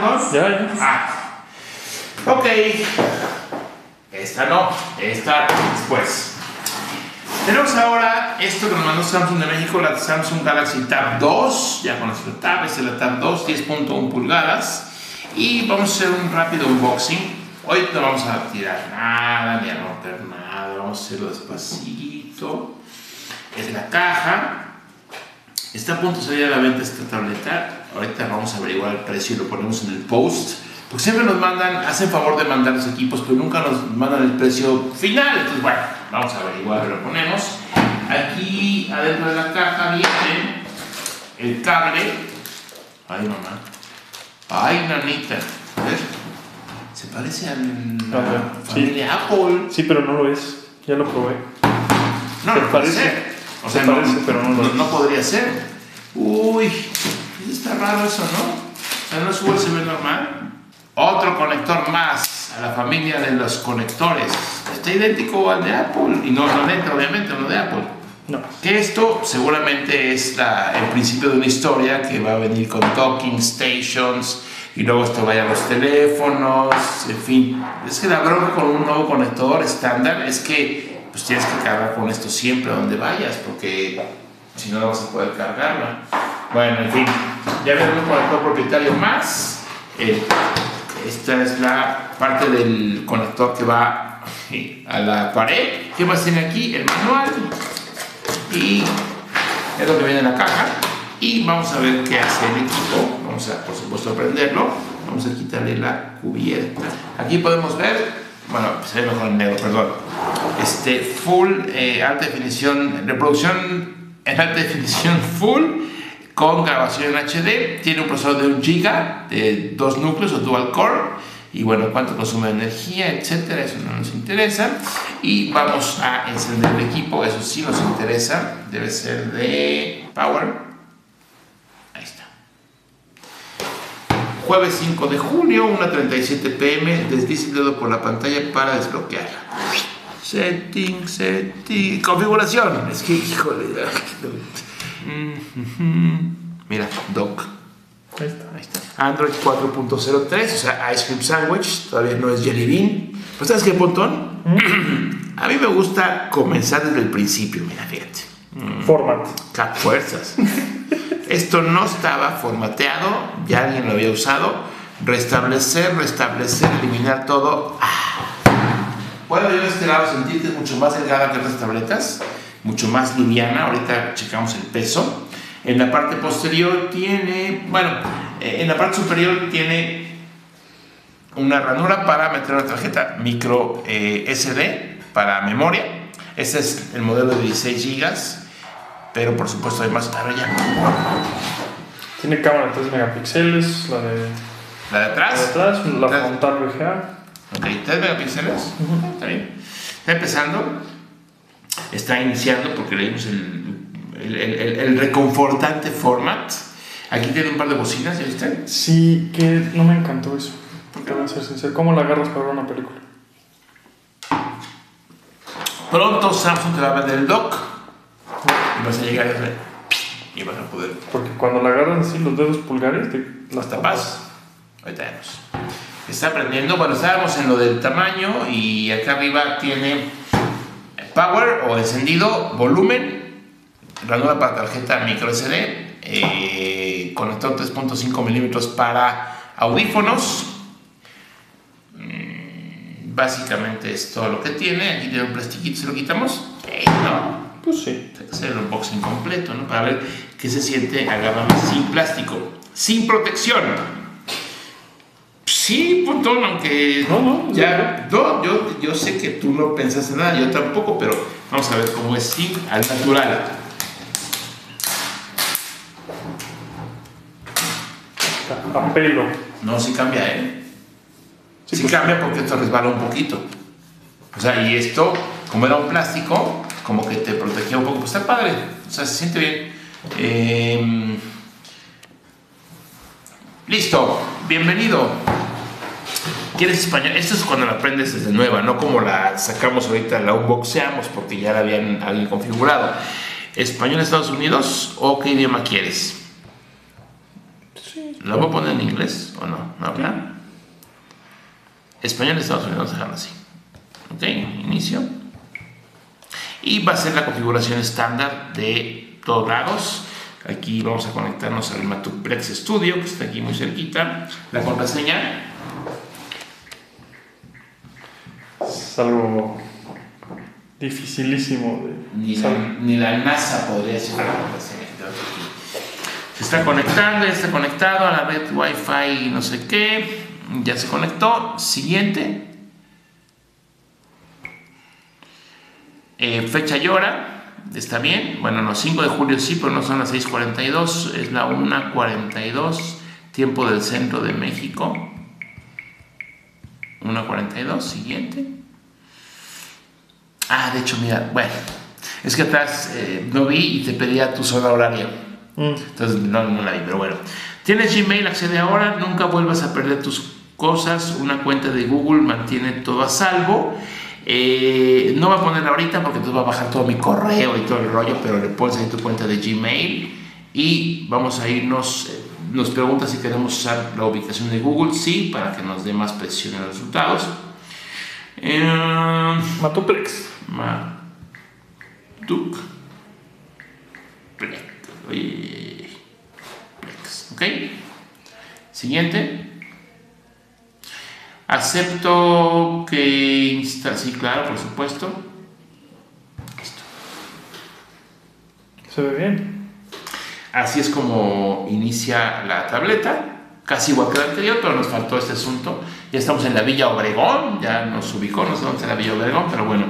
Pondón? Ya, ya. Ah. Ok. Esta no. Esta después. Tenemos ahora esto que nos mandó Samsung de México, la Samsung Galaxy Tab 2. Ya con nuestro Tab, es la Tab 2, 10.1 pulgadas. Y vamos a hacer un rápido unboxing. Hoy no vamos a tirar nada, ni a romper nada. Vamos a hacerlo despacito. Es la caja. Está a punto de salir a la venta esta tableta. Ahorita vamos a averiguar el precio y lo ponemos en el post. Porque siempre nos mandan, hacen favor de mandar los equipos, pero nunca nos mandan el precio final. Entonces, bueno, vamos a averiguar, lo ponemos. Aquí adentro de la caja viene el cable. Ay, mamá. Ay, nanita. A ver. Se parece a la Ajá, sí. familia Apple. Sí, pero no lo es. Ya lo probé. No, Se no parece. O Se sea, no, parece, pero no es. no podría ser. Uy, está raro eso, ¿no? O sea, no es USB normal. Otro conector más a la familia de los conectores. Está idéntico al de Apple. Y no, no entra, obviamente, uno de Apple. No. Que esto seguramente es la- el principio de una historia que va a venir con docking stations y luego esto vaya a los teléfonos, en fin. Es que la bronca con un nuevo conector estándar es que pues tienes que cargar con esto siempre a donde vayas porque si no no vas a poder cargarla. Bueno, en fin, ya viene un conector propietario más. Eh, esta es la parte del conector que va eh, a la pared. ¿Qué más tiene aquí? El manual y es lo que viene en la caja y vamos a ver qué hace el equipo vamos a por supuesto prenderlo vamos a quitarle la cubierta aquí podemos ver bueno se ve mejor en negro perdón este full eh, alta definición reproducción en alta definición full con grabación en HD tiene un procesador de 1 giga de dos núcleos o dual core y bueno, cuánto consume de energía, etcétera, eso no nos interesa. Y vamos a encender el equipo, eso sí nos interesa, debe ser de Power. Ahí está. Jueves 5 de junio, 1.37 pm, deslice el dedo por la pantalla para desbloquearla. Setting, setting, configuración. Es que, híjole. Mm, Mira, dock. Ahí está. Ahí está. Android 4.03, o sea, Ice Cream Sandwich, todavía no es Jelly Bean. Pues ¿sabes qué, Pontón? A mí me gusta comenzar desde el principio, mira, fíjate. Format. Cap fuerzas. Esto no estaba formateado, ya alguien lo había usado. Restablecer, restablecer, eliminar todo. Ah. Puedo yo de este lado sentir que es mucho más delgada que otras tabletas, mucho más liviana. Ahorita checamos el peso. En la parte posterior tiene, bueno, eh, en la parte superior tiene una ranura para meter una tarjeta micro eh, SD para memoria. Este es el modelo de 16 GB, pero por supuesto hay más. Ahora ya. Tiene cámara de 3 megapíxeles, la de, La de la de atrás. atrás, la Atrás. frontal VGA. Ok, 3 megapíxeles. Está bien. Está empezando. Está iniciando porque leímos el- el- el reconfortante format. Aquí tiene un par de bocinas, ¿ya viste? Sí, que no me encantó eso. Porque voy a ser sincero. ¿Cómo la agarras para ver una película? Pronto Samsung te va a vender el dock. Y vas a llegar y vas a ver, y vas a poder Porque cuando la agarras así, los dedos pulgares, te las tapas. Ahorita vemos. Está aprendiendo. Bueno, estábamos en lo del tamaño y acá arriba tiene power o encendido, volumen, ranura para tarjeta micro SD, eh, conector 3.5 milímetros para audífonos. Mm, Básicamente es todo lo que tiene. Aquí tiene un plastiquito, ¿se lo quitamos? Eh, no, Pues sí. hacer el unboxing completo, ¿no? Para ver qué se siente agarrarlo sin plástico, sin protección. Sí, puntón, aunque No, no, ya, no, yo, yo sé que tú no pensaste nada, yo tampoco, pero vamos a ver cómo es sin al natural. A pelo. No, sí cambia, ¿eh? Sí, Sí, pues. cambia porque esto resbala un poquito. O sea, y esto, como era un plástico, como que te protegía un poco. Pues está padre, o sea, se siente bien. Eh, listo, bienvenido. ¿Quieres español? Esto es cuando la aprendes desde nueva, no como la sacamos ahorita, la unboxeamos porque ya la habían alguien configurado. ¿Español Estados Unidos o qué idioma quieres? Sí, ¿Lo voy a poner en inglés o no? ¿No habla? Español Estados Unidos, dejarlo así. Ok, inicio. Y va a ser la configuración estándar de todos lados. Aquí vamos a conectarnos al Matuplex Studio, que está aquí muy cerquita. La contraseña. Es algo dificilísimo de Ni la, saber. ni la NASA podría hacer la contraseña. Se está conectando, ya está conectado a la red Wi-Fi no sé qué. Ya se conectó. Siguiente. Eh, fecha y hora. Está bien. Bueno, no, 5 de julio sí, pero no son las 6.42. Es la 1.42. Tiempo del centro de México. 1.42. Siguiente. Ah, de hecho, mira, bueno. Es que atrás eh, no vi y te pedía tu zona horaria. Mm. Entonces no, no la vi, pero bueno. Tienes Gmail, accede ahora, nunca vuelvas a perder tus cosas. Una cuenta de Google mantiene todo a salvo. Eh, no voy a ponerla ahorita porque entonces va a bajar todo mi correo y todo el rollo, pero le pones ahí tu cuenta de Gmail y vamos a irnos. eh, Nos pregunta si queremos usar la ubicación de Google, sí, para que nos dé más presión en los resultados. Eh, Matuplex. Matuk. Plex. Oye. Plex. ¿Ok? Siguiente. Acepto que insta. Sí, claro, por supuesto. Listo. Se ve bien. Así es como inicia la tableta. Casi igual que la anterior, pero nos faltó este asunto. Ya estamos en la Villa Obregón, ya nos ubicó, no sé dónde está la Villa Obregón, pero bueno.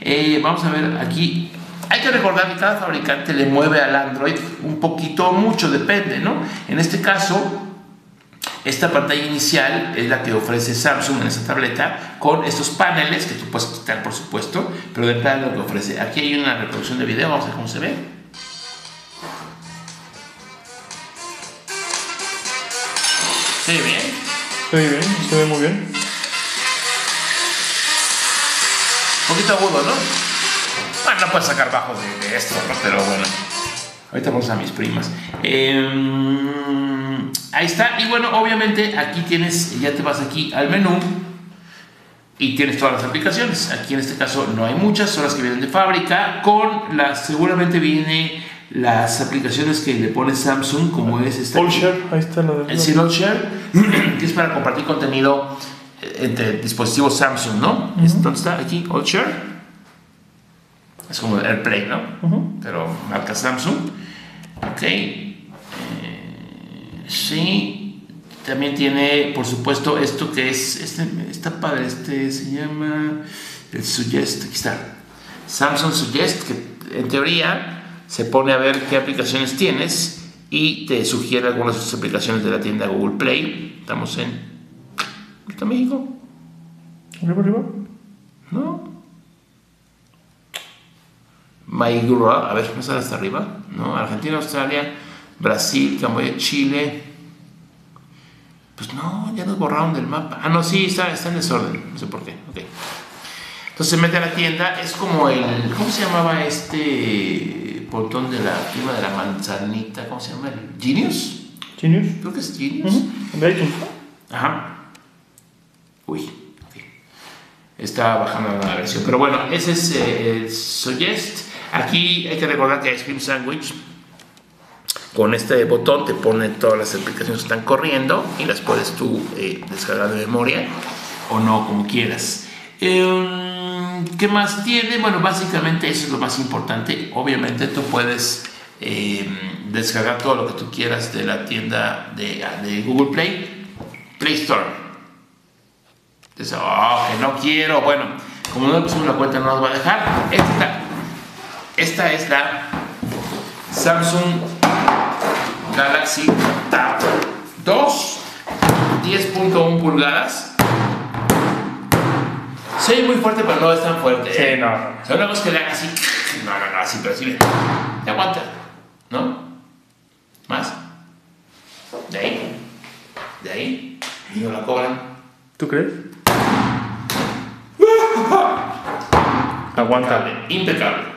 Eh, vamos a ver aquí. Hay que recordar que cada fabricante le mueve al Android un poquito mucho, depende, ¿no? En este caso, esta pantalla inicial es la que ofrece Samsung en esta tableta con estos paneles que tú puedes quitar, por supuesto, pero de entrada lo que ofrece. Aquí hay una reproducción de video, vamos a ver cómo se ve. ¿Se ve bien? Se ve bien, se ve muy bien. Un poquito agudo, ¿no? Bueno, no puedes sacar bajo de, de esto, ¿no? Pero bueno. Ahorita vamos a mis primas. Eh, ahí está. Y bueno, obviamente aquí tienes, ya te vas aquí al menú y tienes todas las aplicaciones. Aquí en este caso no hay muchas, son las que vienen de fábrica. Con las, seguramente viene las aplicaciones que le pone Samsung, como es esta. All share, ahí está la de. El Serial Share, que es para compartir contenido eh, entre dispositivos Samsung, ¿no? Entonces está aquí, All Share. Es como AirPlay, ¿no? Pero marca Samsung. Ok. Eh, sí. También tiene, por supuesto, esto que es. Este, está padre, este se llama. El Suggest. Aquí está. Samsung Suggest, que en teoría se pone a ver qué aplicaciones tienes y te sugiere algunas de sus aplicaciones de la tienda Google Play. Estamos en. ¿Está México? Arriba, arriba. ¿No? Maigura, a ver, ¿no sale hasta arriba? ¿No? Argentina, Australia, Brasil, Camboya, Chile. Pues no, ya nos borraron del mapa. Ah, no, sí, está, está en desorden. No sé por qué. Ok. Entonces se mete a la tienda. Es como el. ¿Cómo se llamaba este pontón de la prima de la manzanita? ¿Cómo se llama? ¿El Genius? Genius. Creo que es Genius. De iTunes. Ajá. Uy, ok. Está bajando la versión. Pero bueno, ese es eh, el. Aquí hay que recordar que Ice Cream Sandwich con este botón te pone todas las aplicaciones que están corriendo y las puedes tú eh, descargar de memoria o no, como quieras. Eh, ¿Qué más tiene? Bueno, básicamente eso es lo más importante. Obviamente tú puedes eh, descargar todo lo que tú quieras de la tienda de, Google Play, Play Store. Entonces, oh, que no quiero. Bueno, como no le pusimos una cuenta, no nos va a dejar. Esta, esta es la Samsung Galaxy Tab 2, 10.1 pulgadas. Soy muy fuerte, pero no es tan fuerte. ¿eh? Sí, no. O sea, una cosa que le haga así. No, no, no, así, pero ve. Te aguanta. ¿No? ¿Más? De ahí. De ahí. Y no la cobran. ¿Tú crees? Aguanta. Impecable. Impecable.